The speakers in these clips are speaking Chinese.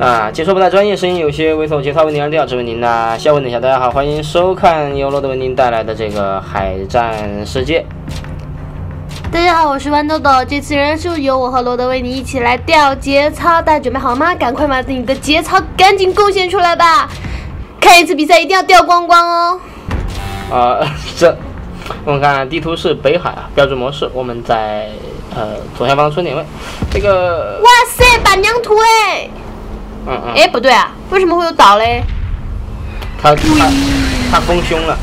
啊，解说不太专业，声音有些猥琐，节操问题二调，质问您的笑问一下，大家好，欢迎收看由罗德为您带来的这个海战世界。大家好，我是豌豆豆，这次仍然是由我和罗德为你一起来调节操，大家准备好了吗？赶快把你的节操赶紧贡献出来吧！看一次比赛一定要掉光光哦。啊，这我们看地图是北海啊，标准模式，我们在呃左下方春点位，这个哇塞，板娘图哎！嗯嗯，哎，不对啊，为什么会有岛嘞？他他他丰胸了。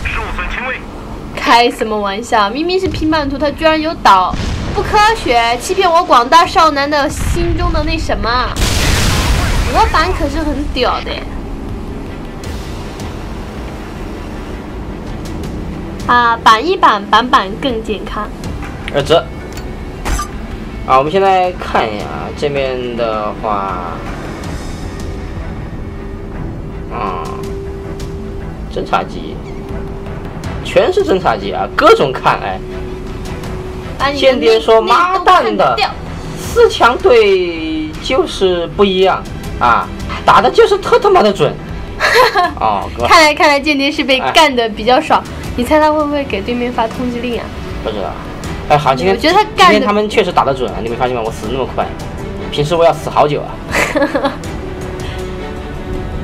开什么玩笑？明明是平板图，它居然有岛，不科学，欺骗我广大少男的心中的那什么？我板可是很屌的。啊，板一板，板板更健康。二折。啊，我们现在看一下这边的话。侦察机，全是侦察机啊，各种看哎。间谍说：“妈蛋的，四强队就是不一样啊，打的就是特他妈的准。”哦，看来看来间谍是被干的比较爽。你猜他会不会给对面发通缉令啊？不知道。哎，好，今天今天他们确实打得准啊，你没发现吗？我死那么快，平时我要死好久啊。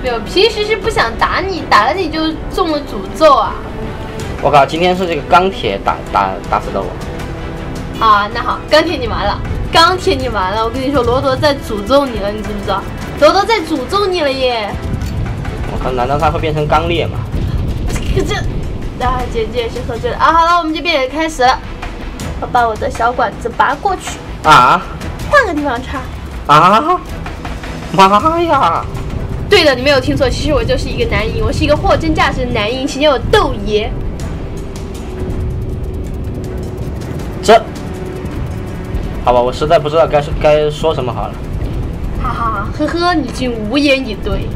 没有，平时是不想打你，打了你就中了诅咒啊！我靠，今天是这个钢铁打打打死的我。啊，那好，钢铁你完了，钢铁你完了！我跟你说，罗德在诅咒你了，你知不知道？罗德在诅咒你了耶！我靠，难道他会变成钢裂吗？这，啊，姐姐也是喝醉了啊！好了，我们这边也开始了，我把我的小管子拔过去啊，换个地方插啊！妈呀！对的，你没有听错，其实我就是一个男银，我是一个货真价实的男银，请叫我豆爷。这，好吧，我实在不知道该说该说什么好了。哈哈，呵呵，你竟无言以对。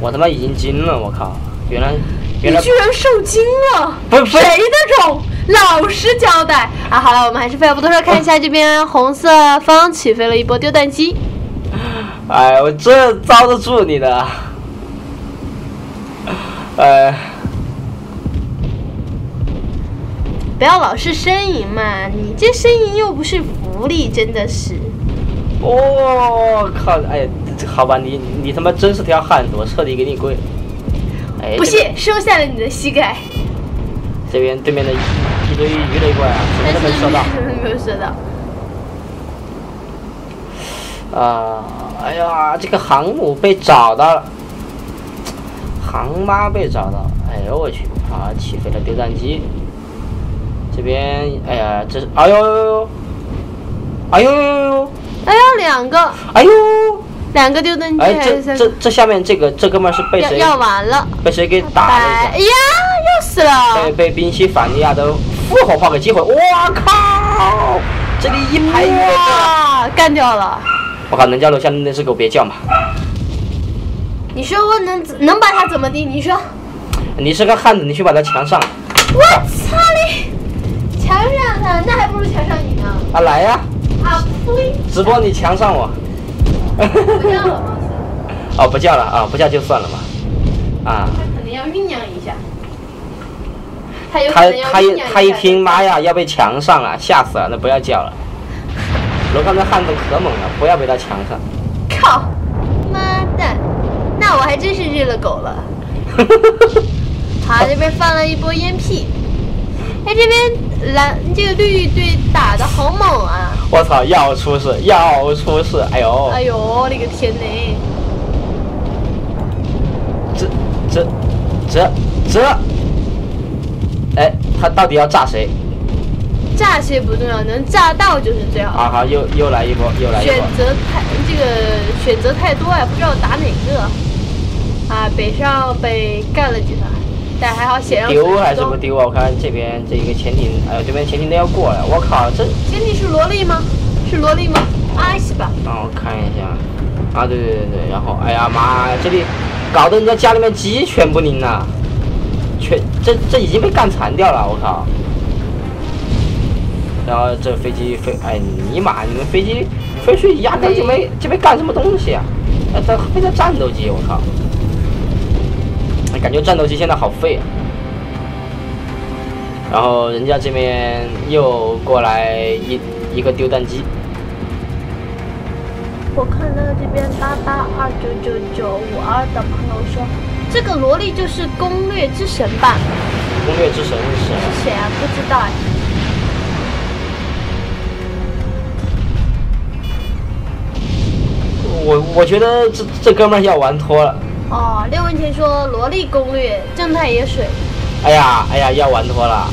我他妈已经惊了，我靠，原来原来你居然受惊了？不谁的种？老实交代啊！好了，我们还是废话不多说，看一下这边红色方起飞了一波丢弹机。哎，我这遭得住你的，哎，不要老是呻吟嘛，你这呻吟又不是福利，真的是。我靠，哎，好吧，你你他妈真是条汉子，我彻底给你跪。哎，不信，收下了你的膝盖。这边对面的一堆鱼雷怪啊，什么都没射到。没有射到。啊，哎呀，这个航母被找到了，航妈被找到，哎呦我去，啊，起飞了丢弹机，这边，哎呀，这是，哎呦呦呦，哎呦呦呦呦，哎呦两个，哎呦，两个丢弹机，哎这这这下面这个这哥们是被谁要完了，被谁给打了？哎呀，要死了，被被宾夕法尼亚的复活炮给击毁，我靠，这里一排哇，干掉了。我靠，能叫楼下那只狗别叫嘛！你说我能能把它怎么地？你说，你是个汉子，你去把它墙上。我操你！墙上它，那还不如墙上你呢。啊，来呀！啊呸！直播你墙上我。不叫了？哦，不叫了啊，不叫就算了嘛。啊。他肯定要酝酿一下。他他他一听，妈呀，要被墙上了，吓死了，那不要叫了。楼上的汉子可猛了，不要被他墙上。靠，妈蛋，那我还真是日了狗了。好这边放了一波烟屁，哎，这边蓝这个绿队打的好猛啊！我操，要出事，要出事！哎呦，哎呦，我的个天呐！这这这这，哎，他到底要炸谁？炸些不重要，能炸到就是最好。啊好，又又来一波，又来一波。选择太这个选择太多啊，不知道打哪个。啊，北上被干了几团，但还好险。丢还是不丢啊？我看这边这一个潜艇，哎呦，这边潜艇都要过来，我靠，这潜艇是萝莉吗？是萝莉吗？啊西吧。让我看一下。啊，对对对对，然后，哎呀妈呀，这里搞得人家家里面鸡犬不宁呐，全这这已经被干残掉了，我靠。然后这飞机飞，哎尼玛！你们飞机飞去压根就没就没干什么东西啊！哎，这飞的战斗机，我靠！感觉战斗机现在好废啊。然后人家这边又过来一一个丢弹机。我看到这边八八二九九九五二的朋友说，这个萝莉就是攻略之神吧？攻略之神是谁？是谁啊？不知道哎。我我觉得这这哥们儿要玩脱了。哦，六文钱说萝莉攻略正太野水。哎呀哎呀，要玩脱了！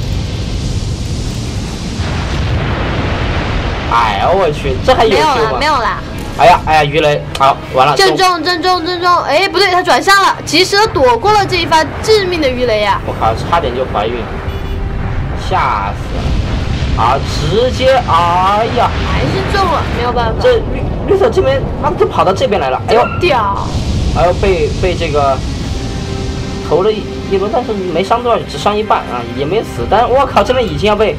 哎呀，我去，这还有？没有了，没有了。哎呀哎呀，鱼雷，好，完了。正中正中正中，哎，不对，他转向了，及时的躲过了这一发致命的鱼雷呀！我靠，差点就怀孕，吓死了！啊，直接，哎呀，还是中了，没有办法。这绿绿色这边，他们就跑到这边来了，哎呦，掉！哎呦，被被这个投了一一轮，但是没伤多少，只伤一半啊，也没死。但是我靠，这边已经要被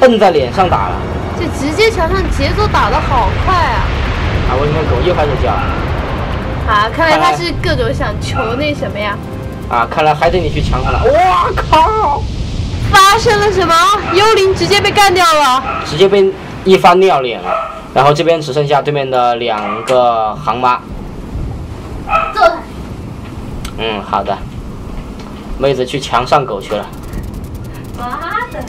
摁在脸上打了。这直接墙上节奏打的好快啊！啊，为什么狗又开始叫？啊，看来他是各种想求那什么呀？啊，看来还得你去抢他了。我靠！发生了什么？幽灵直接被干掉了，直接被一发尿脸了。然后这边只剩下对面的两个航妈。揍他！嗯，好的。妹子去墙上狗去了。妈的！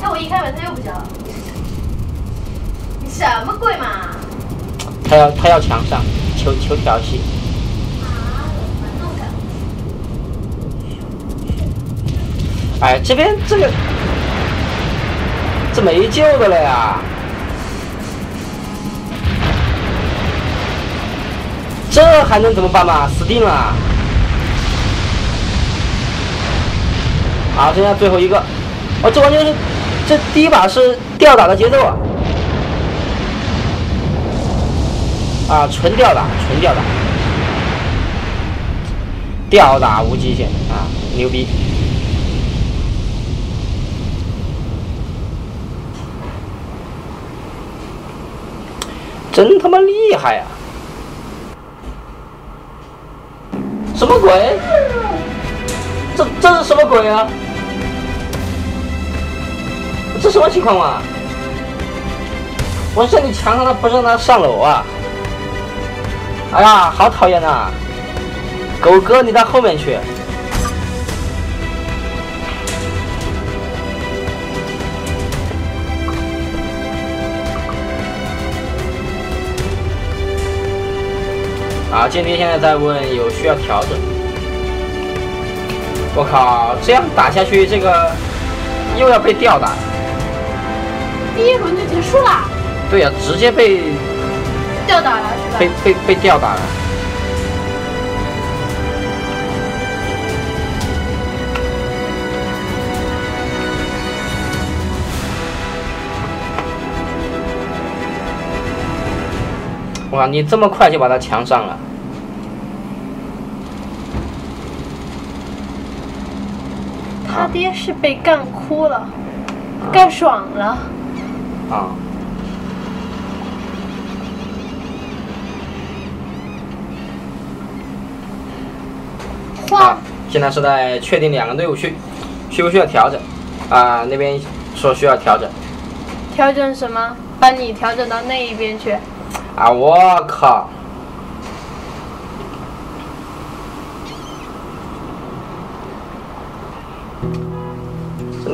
那，我一开门他又不叫了。你什么鬼嘛？他要他要墙上，求求调戏。哎，这边这个这没救的了呀！这还能怎么办嘛？死定了！好，剩下最后一个。哦，这完全是这第一把是吊打的节奏啊！啊，纯吊打，纯吊打，吊打无极限啊，牛逼！真他妈厉害呀！什么鬼？这这是什么鬼啊？这什么情况啊？我让你墙上他不让他上楼啊！哎呀，好讨厌呐！狗哥，你到后面去。啊，间谍现在在问有需要调整。我靠，这样打下去，这个又要被吊打。第一轮就结束了。对呀，直接被吊打了是吧。被被被吊打了！哇，你这么快就把他强上了！他爹是被干哭了，干爽了。啊。啊，现在是在确定两个队伍需需不需要调整啊？那边说需要调整，调整什么？把你调整到那一边去？啊！我靠！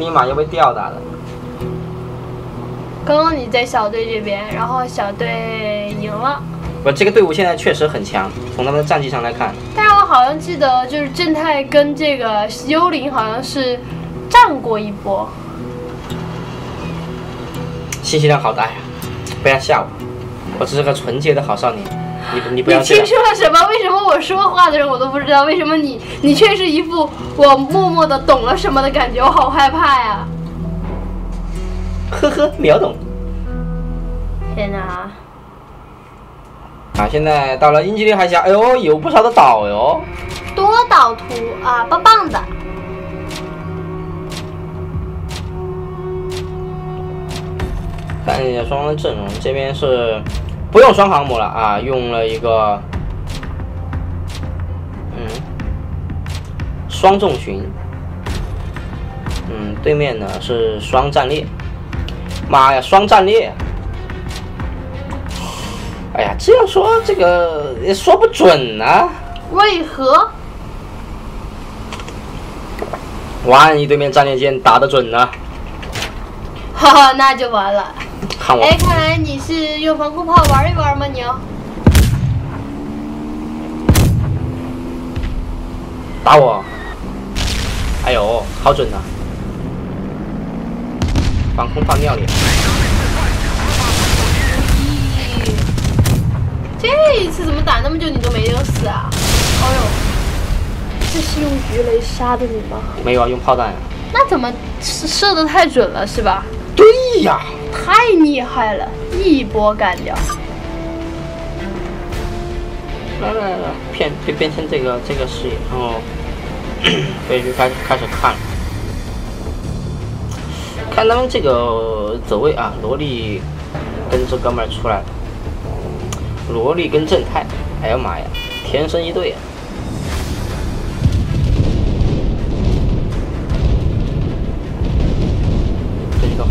尼玛又被吊打了。刚刚你在小队这边，然后小队赢了。不，这个队伍现在确实很强，从他们的战绩上来看。但是我好像记得，就是正太跟这个幽灵好像是战过一波。信息量好大呀！不要吓我，我只是个纯洁的好少年。你你不要。你听说了什么？为什么我说话的人我都不知道？为什么你你却是一副我默默的懂了什么的感觉？我好害怕呀！呵呵，秒懂。天哪！啊，现在到了英吉利海峡，哎呦，有不少的岛哟，多岛图啊，棒棒的。看一下双方的阵容，这边是不用双航母了啊，用了一个，嗯，双重巡。嗯，对面呢是双战列。妈呀，双战列！哎呀，这样说这个也说不准啊。为何？万一对面战列舰打得准呢？哈哈，那就完了。看我！哎，看来你是用防空炮玩一玩吗？你？打我！哎呦，好准呐！防空炮尿里。这一次怎么打那么久你都没有死啊？哎呦，这是用鱼雷杀的你吗？没有啊，用炮弹。那怎么射的太准了是吧？对呀，太厉害了，一波干掉。来来来，变变变成这个这个视野，然后飞去 开开始看，看他们这个走位啊，萝莉跟这哥们儿出来了，萝莉跟正太，哎呀妈呀，天生一对啊！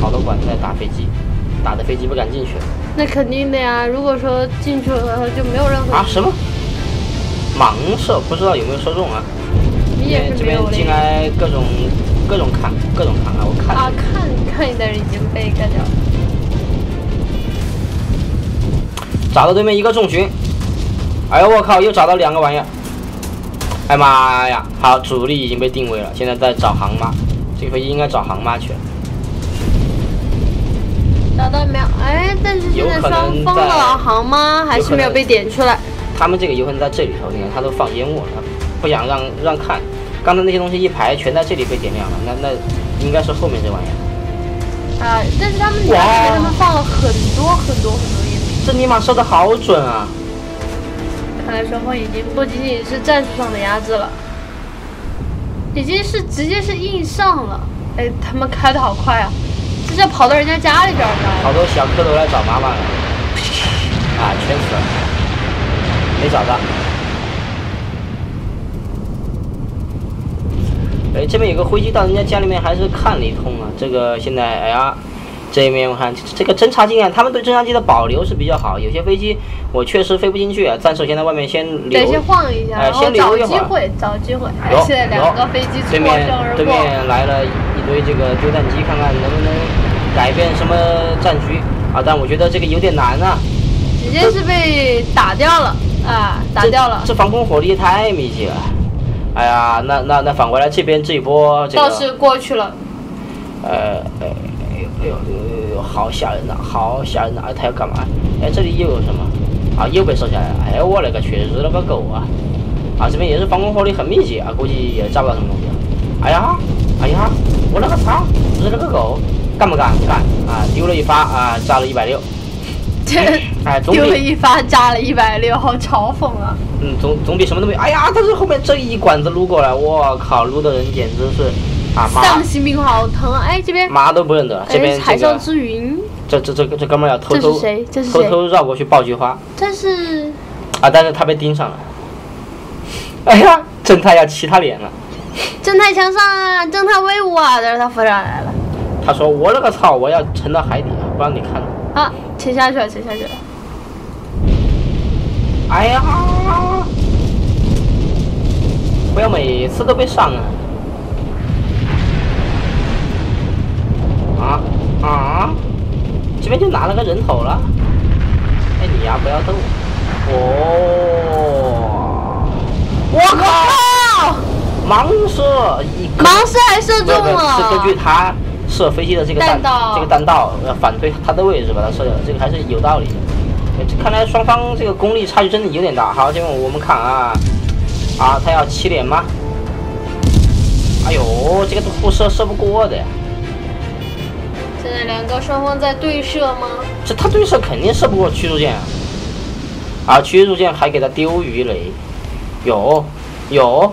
好多管在打飞机，打的飞机不敢进去。那肯定的呀，如果说进去了就没有任何啊什么盲射，不知道有没有射中啊？你也这边进来各种各种看，各种看啊！我看啊看看一的人已经被干掉了。找到对面一个重巡，哎呦我靠，又找到两个玩意儿！哎妈呀，好，主力已经被定位了，现在在找航妈，这个飞机应该找航妈去了。找到没有？哎，但是现在双方的航吗还是没有被点出来。他们这个有可能在这里头，你看他都放烟雾了，不想让让看。刚才那些东西一排全在这里被点亮了，那那应该是后面这玩意儿。啊！但是他们里面他们放了很多很多很多烟雾。这尼玛射的好准啊！看来双方已经不仅仅是战术上的压制了，已经是直接是硬上了。哎，他们开的好快啊！直接跑到人家家里边儿好多小蝌蚪来找妈妈了，啊，全死了，没找到。哎，这边有个飞机到人家家里面，还是看了一通啊。这个现在，哎呀，这一面我看这个侦察机啊，他们对侦察机的保留是比较好。有些飞机我确实飞不进去啊，暂时先在外面先留。得先晃一下，然后找机会，找机会。现在两个飞机对面对面来了一堆这个丢弹机，看看能不能。改变什么战局啊？但我觉得这个有点难啊。直接是被打掉了啊，打掉了。这防空火力太密集了。哎呀，那那那反过来这边这一波，倒是过去了。呃，哎呦哎呦哎呦，好吓人呐，好吓人呐！他要干嘛？哎，这里又有什么？啊，又被射下来了。哎，我勒个去，日了个狗啊！啊，这边也是防空火力很密集啊，估计也炸不到什么东西。哎呀，哎呀，我勒个操，日了个狗！干不干？干啊！丢了一发啊，炸了一百六。哎，丢了一发，炸了一百六，好嘲讽啊！嗯，总总比什么都没有。哎呀，但是后面这一管子撸过来，我靠，撸的人简直是啊！丧心病狂好疼！哎，这边妈都不认得。这边海上之云。这这这这哥们要偷偷偷偷绕过去爆菊花。这是啊，但是他被盯上了。哎呀，正太要骑他脸了。正太向上啊！正太威武啊！但是他浮上来了。他说：“我勒个操！我要沉到海底，不让你看到。”啊，沉下去了，沉下去了。哎呀！不要每次都被伤啊！啊啊！这边就拿了个人头了。哎，你呀，不要动！哦！我靠！盲射一盲射还射中了。是根据他。射飞机的这个弹道，这个弹道要反推它的位置把它射掉，这个还是有道理的。看来双方这个功力差距真的有点大。好，这边我们看啊，啊，他要起脸吗？哎呦，这个互射射不过的。现在两个双方在对射吗？这他对射肯定射不过驱逐舰啊！啊，驱逐舰还给他丢鱼雷，有，有，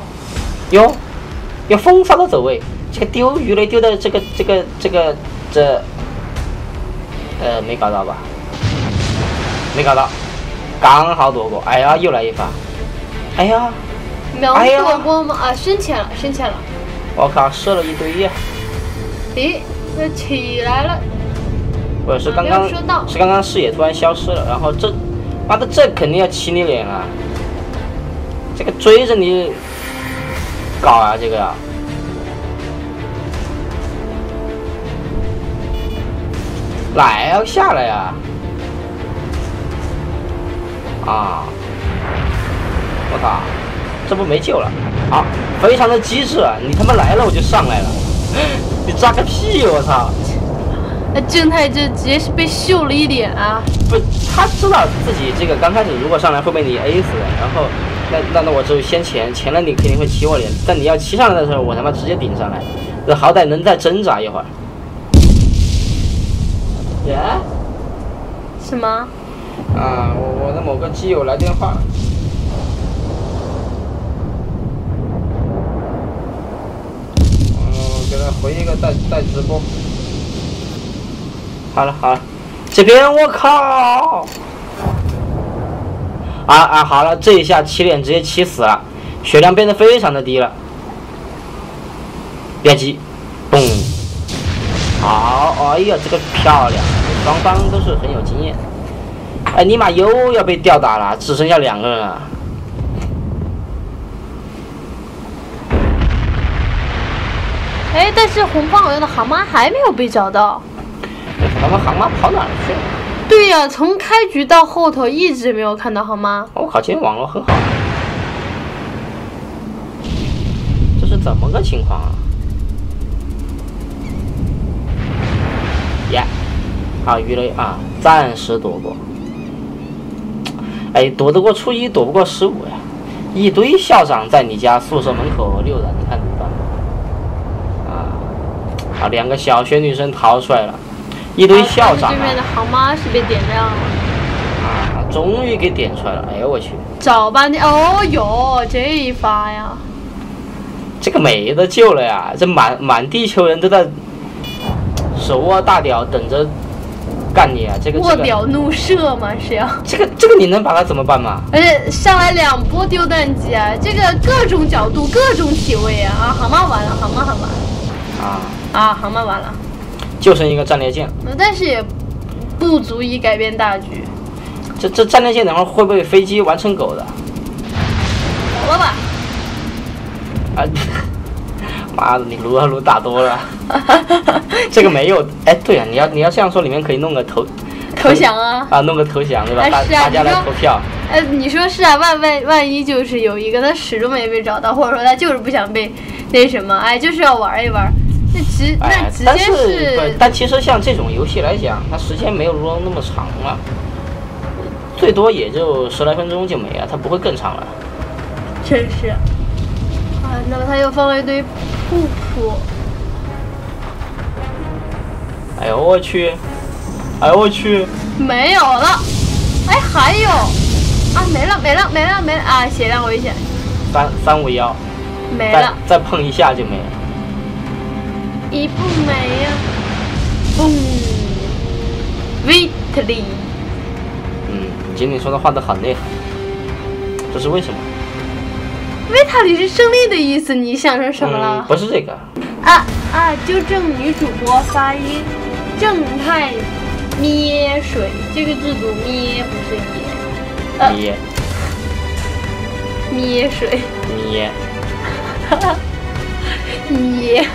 有，有封杀的走位。这个丢鱼雷丢的这个这个这个这，呃，没搞到吧？没搞到，刚好躲过。哎呀，又来一发。哎呀，瞄躲过吗？啊，深浅了，深浅了。我靠，射了一堆呀。咦，这起来了。我是刚刚是刚刚视野突然消失了，然后这，妈的，这肯定要起你脸啊！这个追着你搞啊，这个来呀，下来呀！啊！我靠，这不没救了啊！非常的机智啊！你他妈来了我就上来了，你炸个屁！我操！那正太这直接是被秀了一脸啊！不，他知道自己这个刚开始如果上来会被你 A 死的，然后那那那我只有先前前了你肯定会骑我脸，但你要骑上来的时候我他妈直接顶上来，这好歹能再挣扎一会儿。耶？什么？啊，我我的某个基友来电话。我给他回一个在在直播。好了好了，这边我靠！啊啊好了，这一下起脸直接起死了，血量变得非常的低了。别急，嘣！好，哎呀，这个漂亮，双方都是很有经验。哎，尼玛又要被吊打了，只剩下两个人了。哎，但是红方好用的蛤蟆还没有被找到。咱们蛤蟆跑哪去了？对呀，从开局到后头一直没有看到蛤蟆。我靠，今天网络很好。这是怎么个情况啊？耶，啊鱼雷啊，暂时躲过。哎，躲得过初一，躲不过十五呀！一堆校长在你家宿舍门口溜达，你看怎么办？啊，啊，两个小学女生逃出来了。一堆校长。对面的航妈是被点亮了。啊，终于给点出来了！哎呦我去！找半天，哦哟，这一发呀！这个没得救了呀！这满满地球人都在手握大屌等着干你啊！这个卧屌怒射吗？是要？这个这个你能把它怎么办吗？而且上来两波丢弹机啊！这个各种角度、各种体位啊！啊，航妈完了，航妈很完。啊啊，航妈完了。就剩一个战列舰，但是也不足以改变大局。这这战列舰等会儿会不会飞机玩成狗的？好了吧？啊！妈的，你撸啊撸打多了。这个没有，哎，对啊，你要你要这样说，里面可以弄个投投降啊！啊，弄个投降对吧？大大家来投票。哎，你说是啊，万万万一就是有一个他始终没被找到，或者说他就是不想被那什么，哎，就是要玩一玩。那直那直接是，但其实像这种游戏来讲，它时间没有撸那么长了，最多也就十来分钟就没了，它不会更长了。真是，啊，那么他又放了一堆瀑布。哎呦我去，哎呦我去，没有了，哎还有，啊没了没了没了没了啊血量危险。三三五幺，没了，再碰一下就没了。一步没呀，嘣，Victory。嗯，经理说的话都很厉害，这是为什么？Victory 是胜利的意思，你想成什么了？不是这个。啊啊！纠正女主播发音，正太咩水，这个字读咩不是咩。咩。咩水。咩。哈哈。咩。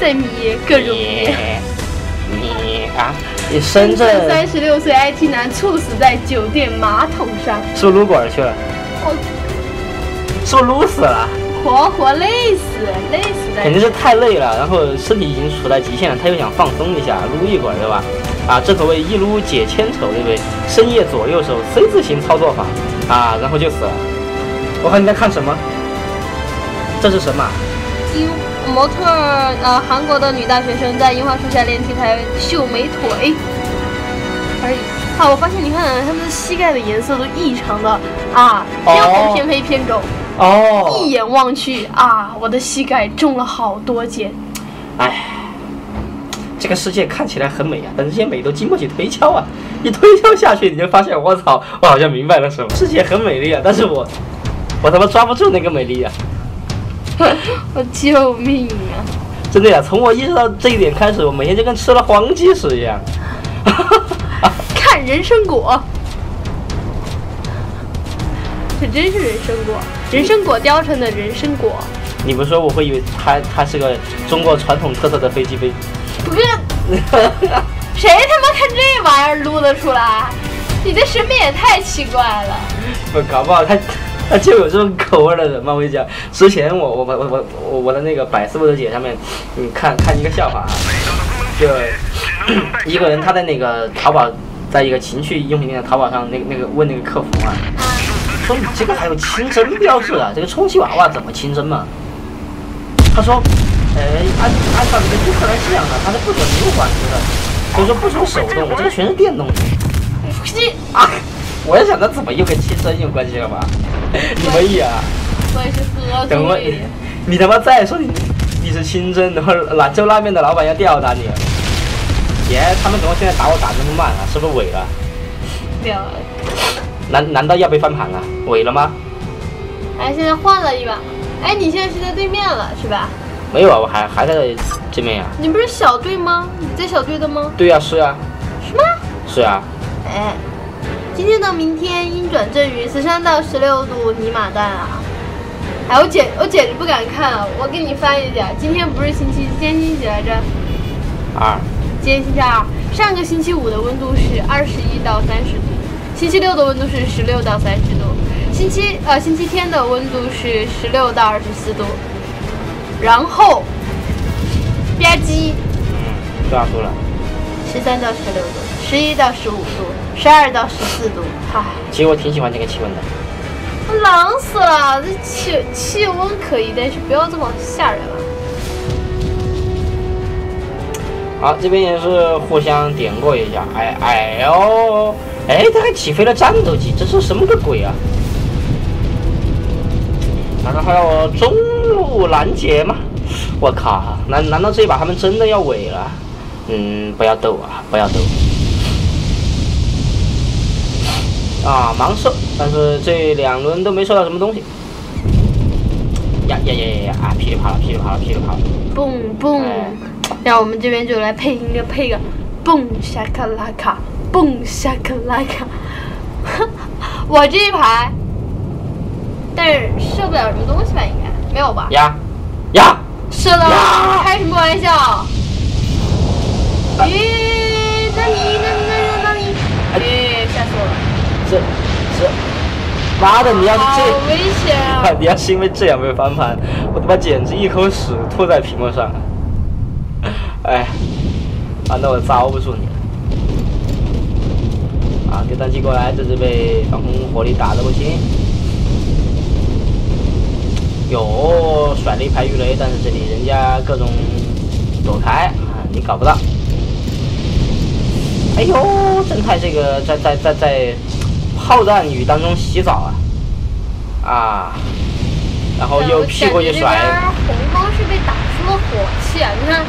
在咩各种咩。咩啊！你深圳三十六岁 IT 男猝死在酒店马桶上，是撸管去了？哦，是不是撸死了？活活累死，累死的。肯定是太累了，然后身体已经处在极限了，他又想放松一下，撸一会儿，对吧？啊，正所谓一撸解千愁，对不对？深夜左右手 C 字形操作法，啊，然后就死了。我看你在看什么？这是什么？模特儿，呃，韩国的女大学生在樱花树下练 T 台秀美腿而已。啊，我发现你看他们的膝盖的颜色都异常的啊，偏红偏黑偏肿。哦。一眼望去啊，我的膝盖中了好多箭。哎，这个世界看起来很美啊，但这些美都经不起推敲啊！一推敲下去，你就发现，我操，我好像明白了什么。世界很美丽啊，但是我，我他妈抓不住那个美丽啊！我救命啊！真的呀，从我意识到这一点开始，我每天就跟吃了黄鸡屎一样。看人参果，这真是人参果，人参果雕成的人参果。你不说，我会以为它它是个中国传统特色的飞机杯。不是，谁他妈看这玩意儿撸得出来？你的审美也太奇怪了。不搞不好他他就有这种口味的人吗？我跟你讲，之前我我我我我我的那个百思不得解上面，你看看一个笑话啊，就 一个人他在那个淘宝，在一个情趣用品店的淘宝上，那那个问那个客服啊，说你这个还有清真标志啊，这个充气娃娃怎么清真嘛？他说，呃，按按照这个顾客来讲呢，他是不准扭管子的，所以说不准手动，我这个全是电动的。你啊，我也想到怎么又跟亲生有关系了吧？你们呀，我也是喝等会醉。你他妈再说你你是清真，然后兰州拉面的老板要吊打你了。耶，他们怎么现在打我打这么慢啊？是不是萎了？掉了。难难道要被翻盘了？萎了吗？哎，现在换了一把。哎，你现在是在对面了是吧？没有啊，我还还在这面呀。你不是小队吗？你在小队的吗？对呀、是啊，什么？是啊。哎，今天到明天阴转阵雨，十三到十六度，尼玛蛋啊！哎，我简我简直不敢看啊！我给你翻一下，今天不是星期，今天星期几来着？二，今天星期二。上个星期五的温度是二十一到三十度，星期六的温度是十六到三十度，星期呃星期天的温度是十六到二十四度，然后吧唧嗯，多少度了？十三到十六度，十一到十五度，十二到十四度，唉。其实我挺喜欢这个气温的。我冷死了，这气气温可以，但是不要这么吓人了。好，这边也是互相点过一下。哎哎呦，哎，他还起飞了战斗机，这是什么个鬼啊？难道还要中路拦截吗？我靠，难难道这一把他们真的要尾了？嗯，不要斗啊，不要斗。啊，盲射，但是这两轮都没收到什么东西。呀呀呀呀呀！啊，噼里啪啦，噼里啪啦，噼里啪啦。蹦蹦哎，然后我们这边就来配音个配个蹦沙卡拉卡，蹦下个拉卡。我这一排，但是射不了什么东西吧？应该没有吧？呀呀！射了，开什么玩笑？咦，那你那那那那你，咦，吓死我了！这这，妈的！你要是这好，危险啊！你要是因为这样被翻盘，我他妈简直一口屎吐在屏幕上。哎，啊，那我招不住你了。啊，丢弹机过来，这是被防空火力打的不行。有甩了一排鱼雷，但是这里人家各种躲开啊，你搞不到。哎呦，正太这个在在在在炮弹雨当中洗澡啊啊，然后又屁股一甩，红方是被打出了火气啊！你看，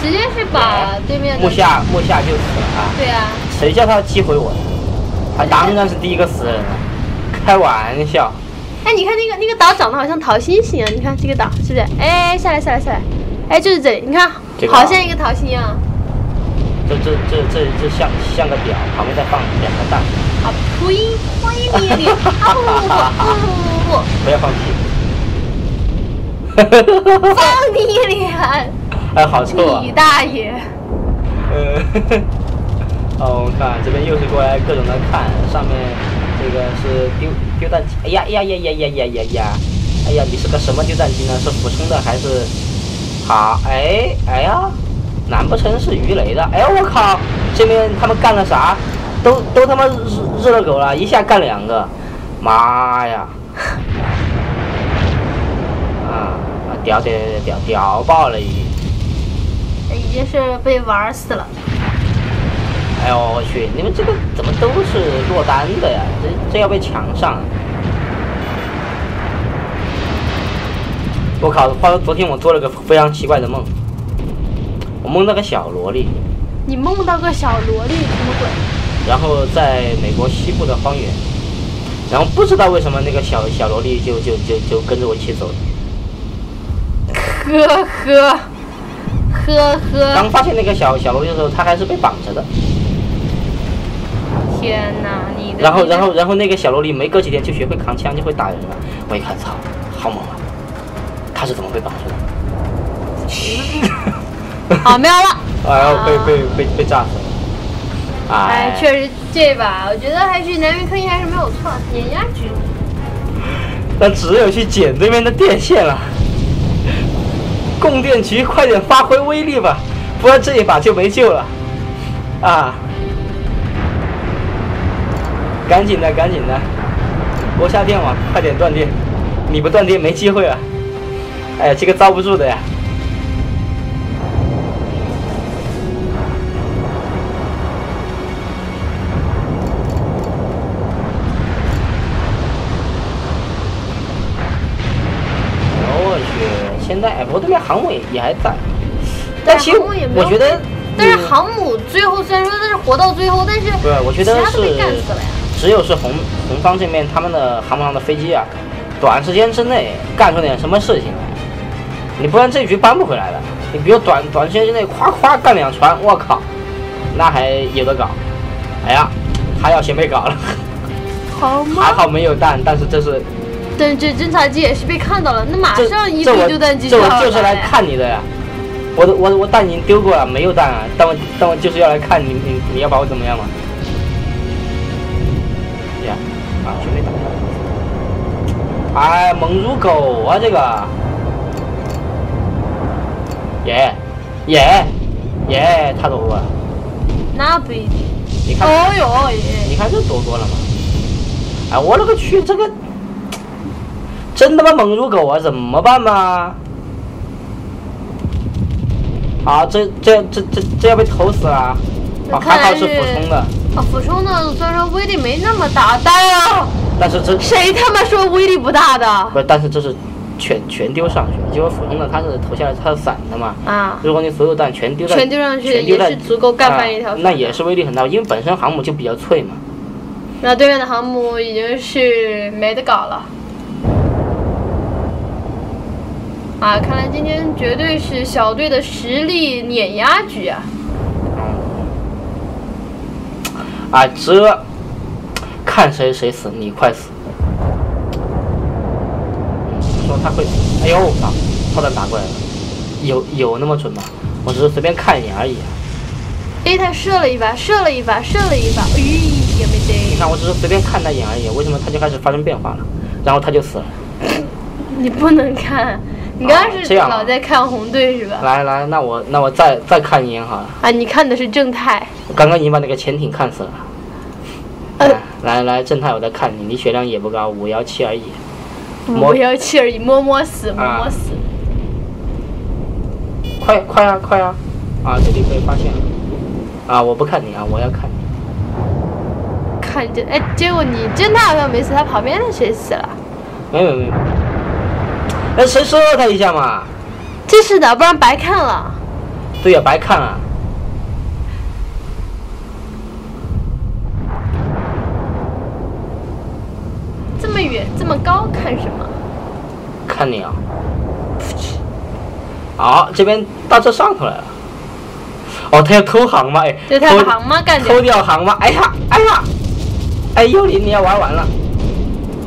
直接是把对面的木下木下就死了啊！对啊，谁叫他击毁我的？他当然是第一个死人了，开玩笑。哎，你看那个那个岛长得好像桃心形啊！你看这个岛是不是？哎，下来下来下来，哎，就是这里，你看，这个啊好像一个桃心一样。这这这这这像像个表，旁边再放两个蛋，啊呸！欢迎你你啊不不不不不不不要放屁。不不，放你脸！哎，好臭啊！你大爷！呃，哦，我看这边又是过来各种的看，上面这个是丢丢弹机，哎呀呀呀呀呀呀呀呀！哎呀，你是个什么丢弹机呢？是俯冲的还是？好，哎哎呀，难不成是鱼雷的？哎我靠，这边他们干了啥？都都他妈日日了狗了，一下干两个，妈呀！啊啊，屌屌屌屌屌爆了已经！已经是被玩死了。哎呦我去！你们这个怎么都是落单的呀？这这要被抢上！我靠！话说昨天我做了个非常奇怪的梦，我梦到个小萝莉。你梦到个小萝莉什么鬼？然后在美国西部的荒原，然后不知道为什么那个小小萝莉就就就就跟着我一起走了。呵呵呵呵。当发现那个小小萝莉的时候，她还是被绑着的。天哪，你的。然后然后然后那个小萝莉没隔几天就学会扛枪，就会打人了。我一看，操，好猛啊！他是怎么被绑住的？好，没有了。哎呦，被被被被炸死了。哎，确实这把，我觉得还是南云科技还是没有错，碾压局。那只有去捡对面的电线了。供电局，快点发挥威力吧，不然这一把就没救了。啊！赶紧的，赶紧的，拨下电网，快点断电，你不断电没机会了。哎呀，这个遭不住的呀。我去现在不过对面航母也也还在，但其实我觉得，但是航母最后虽然说它是活到最后，但是对，我觉得是只有是红红方这边他们的航母上的飞机啊，短时间之内干出点什么事情来，你不然这局扳不回来的。你比如短短时间之内夸夸干两船，我靠，那还有的搞。哎呀，还要先被搞了，好吗？还好没有弹，但是这是。但这侦察机也是被看到了，那马上一堆榴弹机就这我就是来看你的呀！我我我弹已经丢过了，没有弹啊！但我但我就是要来看你你你要把我怎么样嘛？哎，猛如狗啊这个！耶耶耶，太多了！那不一定。你看，哦哟耶！你看这躲过了吗？哎，我勒个去，这个！真他妈猛如狗啊！怎么办嘛？啊，这这这这这要被投死了！啊，还好是俯冲的。啊，俯冲的虽然说威力没那么大，但啊，但是这谁他妈说威力不大的？不，但是这是全全丢上去，结果普通的它是投下来它是散的嘛。啊。如果你所有弹全丢在全丢上去，也是足够干翻一条。那也是威力很大，因为本身航母就比较脆嘛。那对面的航母已经是没得搞了。啊，看来今天绝对是小队的实力碾压局啊！啊，这看谁谁死，你快死！说他会死，哎呦，操，炮弹打过来了，有有那么准吗？我只是随便看一眼而已。A 他射了一把，射了一把，射了一把，咦，也没得。你看，我只是随便看他一眼而已，为什么他就开始发生变化了？然后他就死了。你不能看。你刚刚是老在看红队是吧？来来，那我那我再再看一眼好了。啊，你看的是正太。我刚刚已经把那个潜艇看死了。来来来，正太，我在看你，你血量也不高，五幺七而已。五幺七而已，摸摸死，摸摸死。快快啊快啊！啊，这里被发现了。啊，我不看你啊，我要看你。看见，哎，结果你正太好像没死，他旁边的谁死了？没有没有。哎，谁说了他一下嘛？这是的，不然白看了。对呀，白看了。这这么高，看什么？看你啊！好，这边到这上头来了。哦，他要偷航吗？哎，偷航吗？干偷掉航吗？哎呀，哎呀，哎，幽灵，你要玩完了。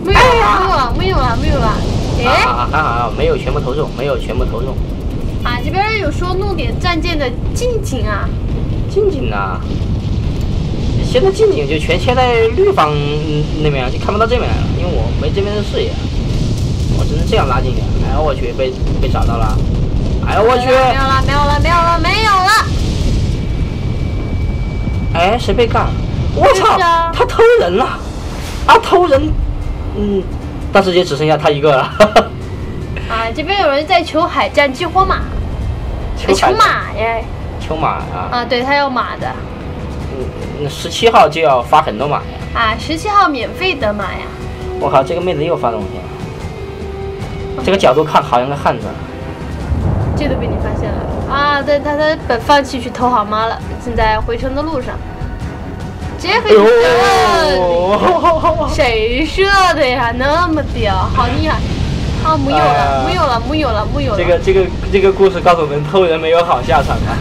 没有啊，没有啊，没有了。啊，还好，没有全部投中，没有全部投中。啊，这边有说弄点战舰的近景啊。近景啊？现在近景就全切在绿方那边，就看不到这边来了，因为我没这边的视野。我只能这样拉近点。哎呦我去，被被找到了。哎呦我去！没有了，没有了，没有了，没有了。哎，谁被干？我操！他偷人了！啊，偷人！嗯。但是也只剩下他一个了。啊，这边有人在求海战激活码，求马呀！求马啊！啊，对他要马的。十七号就要发很多码呀。啊，十七号免费得码呀！我靠，这个妹子又发东西了。这个角度看好像个汉子。这都被你发现了啊！对他他本放弃去偷好妈了，正在回城的路上。这个谁射的呀？那么屌，好厉害！啊木有了，木有了，木有了，木有了。这个这个这个故事告诉我们，偷人没有好下场啊！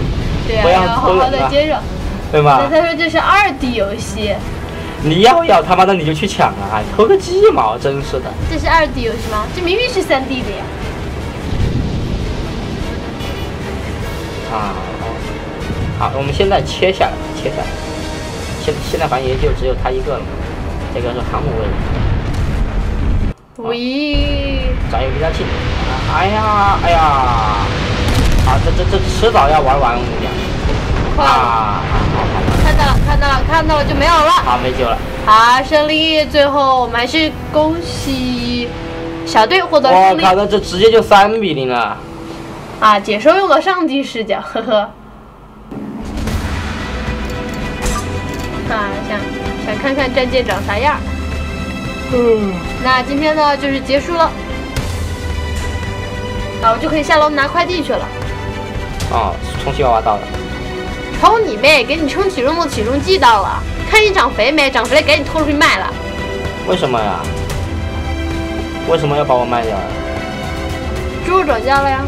对啊，要好好的接着，对吗？他说这是二 D 游戏。你要要他妈的你就去抢啊！偷个鸡毛，真是的。这是二 D 游戏吗？这明明是三 D 的呀！啊，好，我们现在切下来，切下来。现现在反正也就只有他一个了。这个是航母位置。喂。加油比较近。哎呀，哎呀！啊，这这这迟早要玩完我跟你讲。啊！看到了，看到了，就没有了。好，没救了。好，胜利！最后我们还是恭喜小队获得胜利。我靠，那这直接就三比零了。啊，解说用了上帝视角，呵呵。啊，想想看看战舰长啥样。嗯。那今天呢，就是结束了。那我就可以下楼拿快递去了。哦，充气娃娃到了。瞅你妹，给你称体重的体重计到了。看你长肥没？长肥了赶紧拖出去卖了。为什么呀？为什么要把我卖掉？猪肉涨价了呀。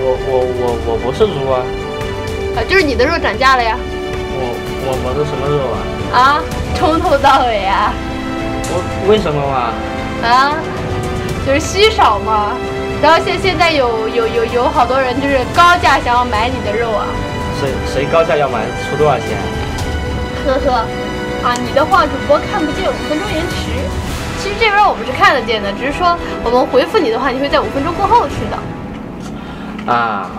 我我我我不是猪啊。啊，就是你的肉涨价了呀。我我我的什么肉啊？啊，从头到尾啊。我为什么嘛？啊，就是稀少嘛。然后现现在有有有有好多人就是高价想要买你的肉啊。谁谁高价要买？出多少钱？呵呵，啊，你的话主播看不见，五分钟延迟。其实这边我们是看得见的，只是说我们回复你的话，你会在五分钟过后吃到。啊。